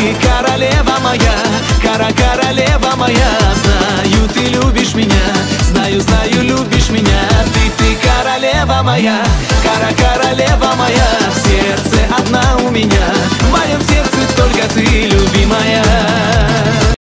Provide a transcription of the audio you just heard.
ты королева моя, кара королева моя Знаю, ты любишь меня, знаю, знаю, любишь меня Ты, ты королева моя, кара королева моя В сердце одна у меня, в моем сердце только ты, любимая.